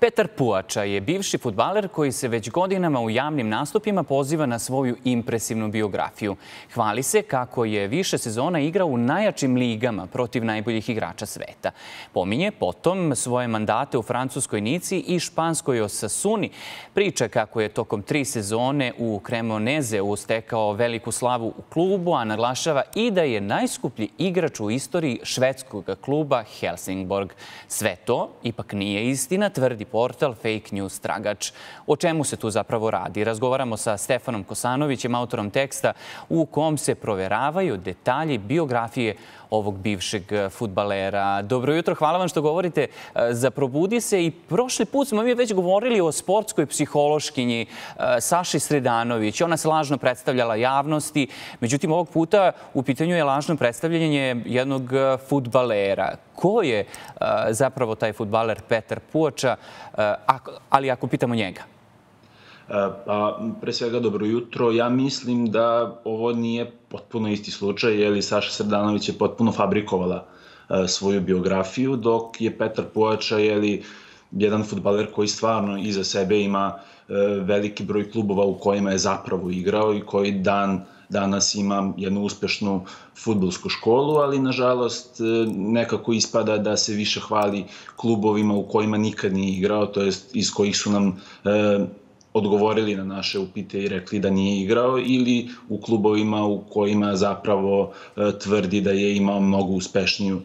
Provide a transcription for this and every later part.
Petar Puača je bivši futbaler koji se već godinama u javnim nastupima poziva na svoju impresivnu biografiju. Hvali se kako je više sezona igrao u najjačim ligama protiv najboljih igrača sveta. Pominje potom svoje mandate u Francuskoj Nici i Španskoj Osasuni. Priča kako je tokom tri sezone u Cremoneze ustekao veliku slavu u klubu, a naglašava i da je najskuplji igrač u istoriji švedskog kluba Helsingborg. Sve to ipak nije istina, tvrdi portal Fake News Tragač. O čemu se tu zapravo radi? Razgovaramo sa Stefanom Kosanovićem, autorom teksta u kom se proveravaju detalji biografije ovog bivšeg futbalera. Dobro jutro, hvala vam što govorite za Probudi se i prošli put smo mi već govorili o sportskoj psihološkinji Saši Sredanović. Ona se lažno predstavljala javnosti, međutim ovog puta u pitanju je lažno predstavljanje jednog futbalera. Ko je zapravo taj futbaler Petar Puoča, ali ako pitamo njega? Pa, pre svega, dobro jutro. Ja mislim da ovo nije potpuno isti slučaj, jer Saša Srdanović je potpuno fabrikovala e, svoju biografiju, dok je Petar Pojača, jeli, jedan futbaler koji stvarno iza sebe ima e, veliki broj klubova u kojima je zapravo igrao i koji dan danas ima jednu uspešnu futbolsku školu, ali nažalost e, nekako ispada da se više hvali klubovima u kojima nikad nije igrao, to jest iz kojih su nam odgovorili na naše upite i rekli da nije igrao ili u klubovima u kojima zapravo e, tvrdi da je imao mnogo uspešniju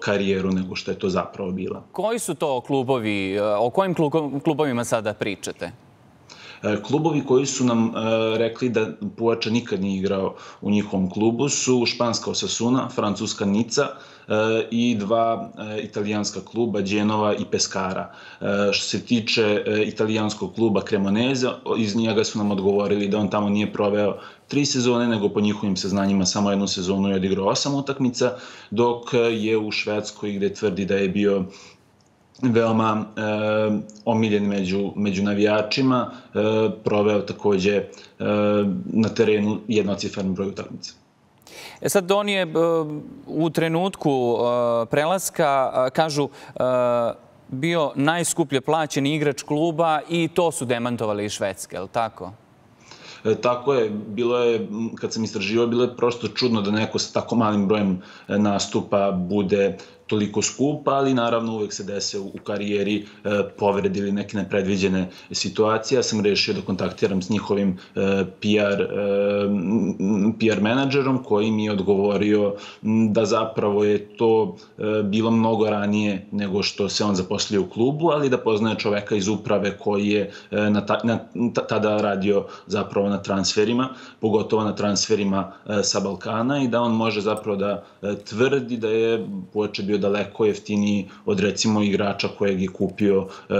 karijeru nego što je to zapravo bila. Koji su to klubovi, e, o kojim klubovima sada pričate? E, klubovi koji su nam e, rekli da Puača nikad nije igrao u njihovom klubu su Španska Osasuna, Francuska Nica e, i dva italijanska kluba, Dženova i Peskara. Što se tiče italijanskog kluba Cremoneze, iz njega su nam odgovorili da on tamo nije proveo tri sezone, nego po njihovim saznanjima samo jednu sezonu je odigrao osam utakmica, dok je u Švedskoj gde tvrdi da je bio veoma e, omiljen među, među navijačima, e, proveo takođe e, na terenu jednociferni broj utakmica. E sad, on je e, u trenutku e, prelaska, e, kažu, bio najskuplje plaćen igrač kluba i to su demantovali iz Švedske, je li tako? tako je, bilo je, kad sam istraživao, bilo je prosto čudno da neko sa tako malim brojem nastupa bude toliko skup, ali naravno uvek se dese u karijeri e, povredi ili neke nepredviđene situacije. Ja sam rešio da kontaktiram s njihovim e, PR, e, PR menadžerom koji mi je odgovorio da zapravo je to bilo mnogo ranije nego što se on zaposlio u klubu, ali da poznaje čoveka iz uprave koji je na ta, na, tada radio zapravo na transferima, pogotovo na transferima sa Balkana i da on može zapravo da tvrdi da je Poče bio daleko jeftiniji od recimo igrača kojeg je kupio e,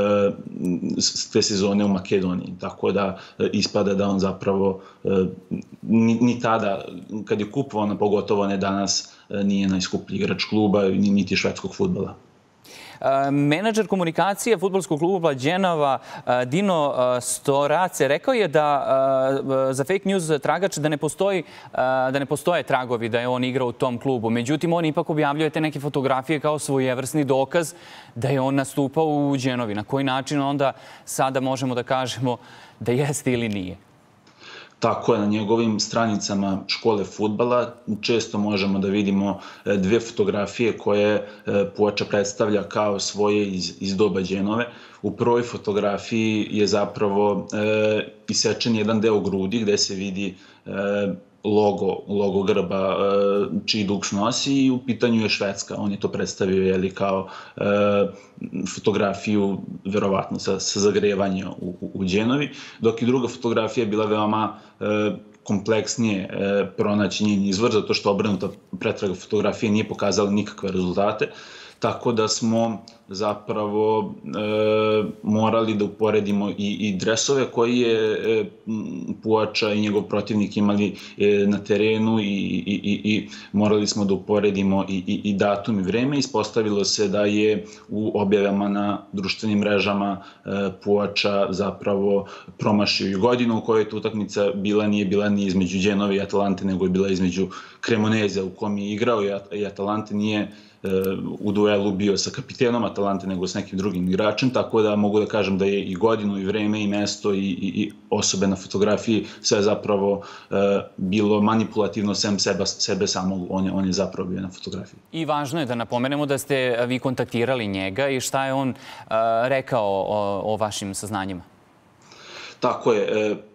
sve sezone u Makedoniji. Tako da e, ispada da on zapravo e, ni, ni tada, kad je kupovano, pogotovo ne danas, e, nije najskuplji igrač kluba niti švedskog futbala. Menadžer komunikacije futbolskog kluba Đenova Dino Storace rekao je da za fake news tragač da ne, postoji, da ne postoje tragovi da je on igrao u tom klubu. Međutim, on ipak objavljuje te neke fotografije kao svojevrsni dokaz da je on nastupao u Đenovi. Na koji način onda sada možemo da kažemo da jeste ili nije? Tako je, na njegovim stranicama škole futbala često možemo da vidimo e, dve fotografije koje e, Puača predstavlja kao svoje iz, iz doba Đenove. U prvoj fotografiji je zapravo e, isečen jedan deo grudi gde se vidi e, logo, logo grba e, čiji duks nosi i u pitanju je Švedska. On je to predstavio jeli, kao e, fotografiju verovatno sa, sa zagrevanja u, u, u Đenovi, dok i druga fotografija bila veoma e, kompleksnije e, pronaći njen izvor, zato što obrnuta pretraga fotografije nije pokazala nikakve rezultate. Tako da smo zapravo e, morali da uporedimo i, i dresove koji je e, Puača i njegov protivnik imali e, na terenu i, i, i, i morali smo da uporedimo i, i, i datum i vreme. Ispostavilo se da je u objavama na društvenim mrežama e, Puača zapravo promašio i godinu u kojoj je utakmica bila, nije bila ni između Đenove i Atalante, nego je bila između Kremoneze u kom je igrao i Atalante nije u duelu bio sa kapitenom Atalante nego s nekim drugim igračem, tako da mogu da kažem da je i godinu i vreme i mesto i, i, i osobe na fotografiji sve zapravo bilo manipulativno sem sebe, sebe samog, on je, on je zapravo bio na fotografiji. I važno je da napomenemo da ste vi kontaktirali njega i šta je on rekao o, o vašim saznanjima? Tako je,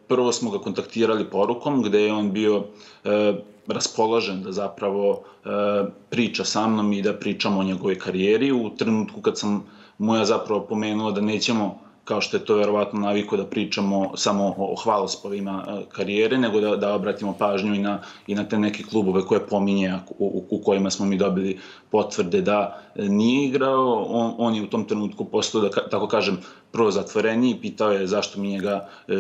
prvo smo ga kontaktirali porukom gde je on bio e, raspoložen da zapravo e, priča sa mnom i da pričamo o njegovoj karijeri. U trenutku kad sam mu ja zapravo pomenuo da nećemo kao što je to verovatno naviko da pričamo samo o hvalospovima e, karijere, nego da, da obratimo pažnju i na, i na te neke klubove koje pominje u, u kojima smo mi dobili potvrde da e, nije igrao. On, on je u tom trenutku postao, da tako kažem, prvo zatvoreniji, pitao je zašto mi njega e,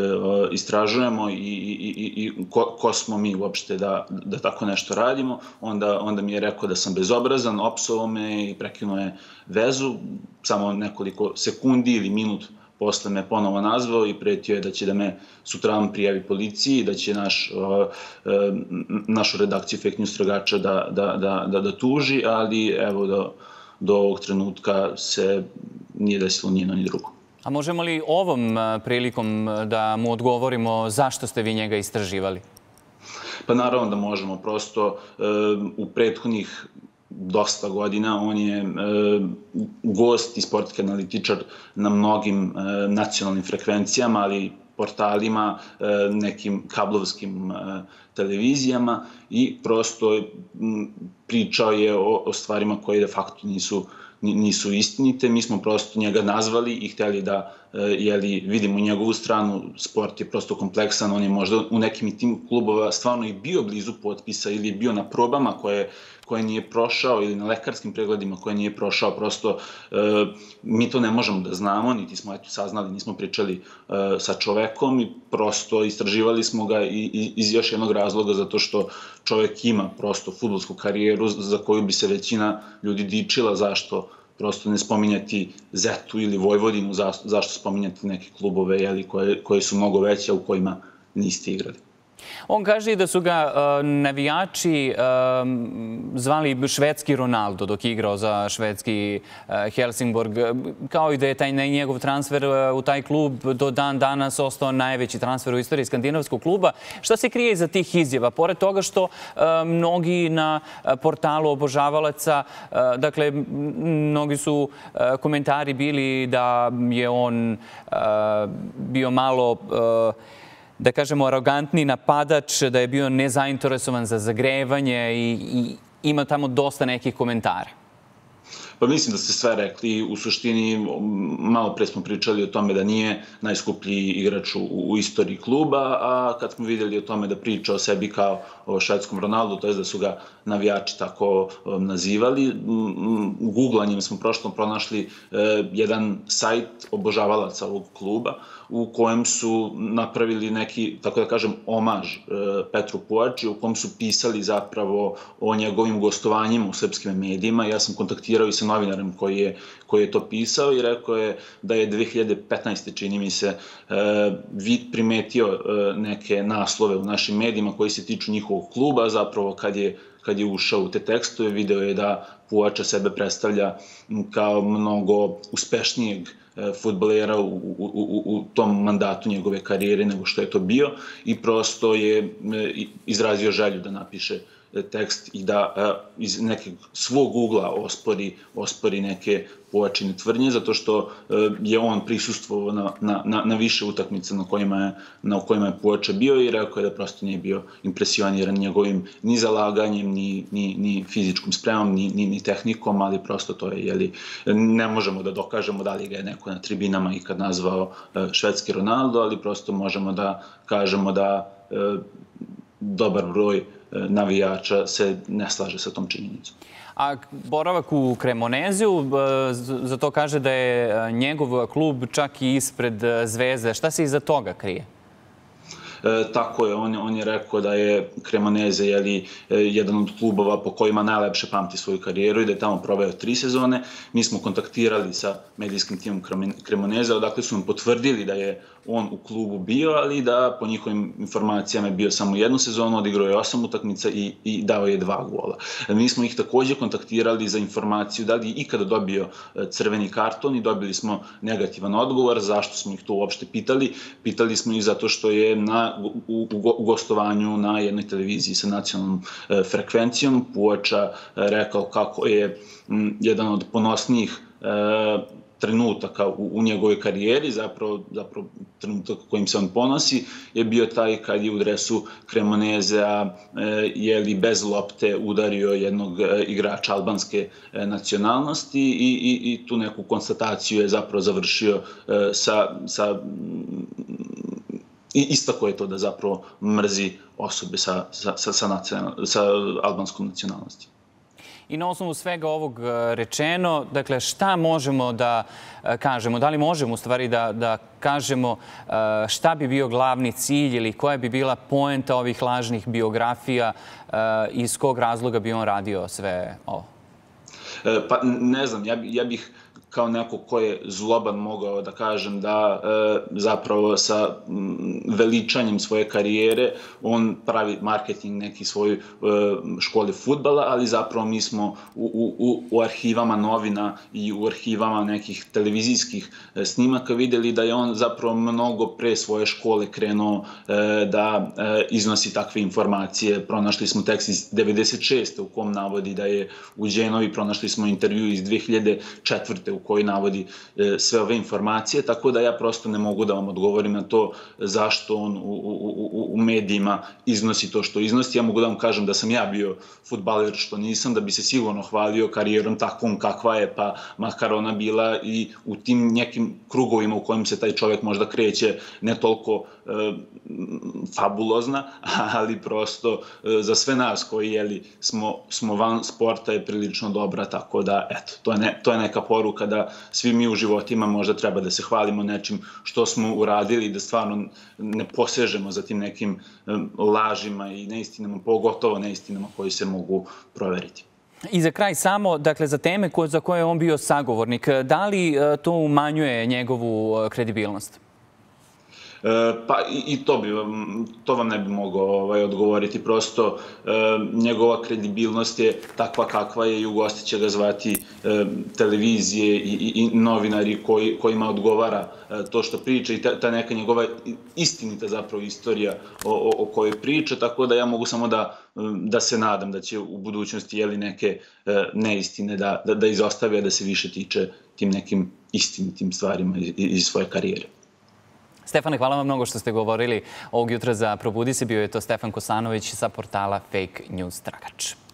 istražujemo i, i, i, i ko, ko smo mi uopšte da, da tako nešto radimo. Onda, onda mi je rekao da sam bezobrazan, opsovao me i prekinuo je vezu, samo nekoliko sekundi ili minut posle me ponovo nazvao i pretio je da će da me sutravan prijavi policiji, da će naš, uh, našu redakciju fake news tragača da, da, da, da, da tuži, ali evo do, do ovog trenutka se nije desilo ni jedno ni drugo. A možemo li ovom prilikom da mu odgovorimo zašto ste vi njega istraživali? Pa naravno da možemo. Prosto u prethodnih dosta godina. On je e, gost i sportski analitičar na mnogim e, nacionalnim frekvencijama, ali portalima, e, nekim kablovskim e, televizijama i prosto pričao je o, o stvarima koje de facto nisu nisu istinite. Mi smo prosto njega nazvali i hteli da jeli, vidimo njegovu stranu. Sport je prosto kompleksan, on je možda u nekim tim klubova stvarno i bio blizu potpisa ili je bio na probama koje koje nije prošao ili na lekarskim pregledima koje nije prošao, prosto e, mi to ne možemo da znamo, niti smo eto saznali, nismo pričali e, sa čovekom i prosto istraživali smo ga i, i, iz još jednog razloga zato što čovek ima prosto futbolsku karijeru za koju bi se većina ljudi dičila zašto prosto ne spominjati Zetu ili Vojvodinu, za, zašto spominjati neke klubove jeli, koje, koje su mnogo veće, u kojima niste igrali. On kaže da su ga uh, navijači uh, zvali švedski Ronaldo dok je igrao za švedski uh, Helsingborg, kao i da je taj njegov transfer u taj klub do dan danas ostao najveći transfer u istoriji skandinavskog kluba. Šta se krije iza tih izjava? Pored toga što mnogi na portalu obožavalaca, dakle, mnogi su komentari bili da je on bio malo da kažemo, arogantni napadač, da je bio nezainteresovan za zagrevanje i, i ima tamo dosta nekih komentara. Pa mislim da ste sve rekli. U suštini, malo pre smo pričali o tome da nije najskuplji igrač u, u istoriji kluba, a kad smo videli o tome da priča o sebi kao o švedskom Ronaldu, to je da su ga navijači tako um, nazivali, googlanjem smo prošlom pronašli uh, jedan sajt obožavalaca ovog kluba, u kojem su napravili neki, tako da kažem, omaž e, Petru Puači, u kojem su pisali zapravo o njegovim gostovanjima u srpskim medijima. Ja sam kontaktirao i sa novinarem koji je, koji je to pisao i rekao je da je 2015. čini mi se e, vid primetio e, neke naslove u našim medijima koji se tiču njihovog kluba, zapravo kad je kad je ušao u te tekstove, video je da Puača sebe predstavlja kao mnogo uspešnijeg E, futbolera u, u, u, u tom mandatu njegove karijere nego što je to bio i prosto je e, izrazio želju da napiše E, tekst i da e, iz nekog svog ugla ospori, ospori neke pojačine tvrdnje, zato što e, je on prisustvovao na, na, na, na više utakmica na kojima je, na kojima je pojača bio i rekao je da prosto nije bio impresioniran njegovim ni zalaganjem, ni, ni, ni fizičkom spremom, ni, ni, ni tehnikom, ali prosto to je, jeli, ne možemo da dokažemo da li ga je neko na tribinama ikad nazvao švedski Ronaldo, ali prosto možemo da kažemo da dobar broj E, navijača se ne slaže sa tom činjenicom. A boravak u Kremoneziju, e, za to kaže da je e, njegov klub čak i ispred Zvezde. Šta se iza toga krije? Tako je, on, on je rekao da je Cremoneze jeli, jedan od klubova po kojima najlepše pamti svoju karijeru i da je tamo proveo tri sezone. Mi smo kontaktirali sa medijskim timom Cremoneze, odakle su nam potvrdili da je on u klubu bio, ali da po njihovim informacijama je bio samo jednu sezonu, odigrao je osam utakmica i, i dao je dva gola. Mi smo ih takođe kontaktirali za informaciju da li je ikada dobio crveni karton i dobili smo negativan odgovor. Zašto smo ih to uopšte pitali? Pitali smo ih zato što je na, u, u gostovanju na jednoj televiziji sa nacionalnom e, frekvencijom. Puoča e, rekao kako je m, jedan od ponosnijih e, trenutaka u, u njegovoj karijeri, zapravo, zapravo trenutak kojim se on ponosi, je bio taj kad je u dresu Cremonezea e, jeli bez lopte udario jednog e, igrača albanske e, nacionalnosti i, i, i tu neku konstataciju je zapravo završio e, sa, sa i istako je to da zapravo mrzi osobe sa, sa, sa, sa, nacional, sa albanskom nacionalnosti. I na osnovu svega ovog e, rečeno, dakle, šta možemo da e, kažemo? Da li možemo u stvari da, da kažemo e, šta bi bio glavni cilj ili koja bi bila poenta ovih lažnih biografija i iz kog razloga bi on radio sve ovo? Pa ne znam, ja, ja bih kao neko ko je zloban mogao da kažem da e, zapravo sa veličanjem svoje karijere on pravi marketing neki svoj e, školi futbala, ali zapravo mi smo u, u, u arhivama novina i u arhivama nekih televizijskih e, snimaka videli da je on zapravo mnogo pre svoje škole krenuo e, da e, iznosi takve informacije. Pronašli smo tekst iz 96. u kom navodi da je u Đenovi, pronašli smo intervju iz 2004. u koji navodi e, sve ove informacije, tako da ja prosto ne mogu da vam odgovorim na to zašto on u, u, u medijima iznosi to što iznosi. Ja mogu da vam kažem da sam ja bio futbaler što nisam, da bi se sigurno hvalio karijerom takvom kakva je, pa makar ona bila i u tim nekim krugovima u kojim se taj čovjek možda kreće ne toliko fabulozna, ali prosto e, za sve nas koji jeli, smo, smo van sporta je prilično dobra, tako da eto, to je, ne, to je neka poruka da svi mi u životima možda treba da se hvalimo nečim što smo uradili da stvarno ne posežemo za tim nekim lažima i neistinama, pogotovo neistinama koji se mogu proveriti. I za kraj samo, dakle, za teme za koje je on bio sagovornik, da li e, to umanjuje njegovu e, kredibilnost? E, pa i, i to, bi, to vam ne bi mogao ovaj, odgovoriti. Prosto e, njegova kredibilnost je takva kakva je i ugostit će ga zvati e, televizije i, i, i novinari koji, kojima odgovara e, to što priča i ta, ta neka njegova istinita zapravo istorija o, o, o kojoj priča, tako da ja mogu samo da, da se nadam da će u budućnosti jeli neke e, neistine da, da, da izostave, da se više tiče tim nekim istinitim stvarima iz, iz svoje karijere. Stefane, hvala vam mnogo što ste govorili ovog jutra za Probudi se. Bio je to Stefan Kosanović sa portala Fake News Tragač.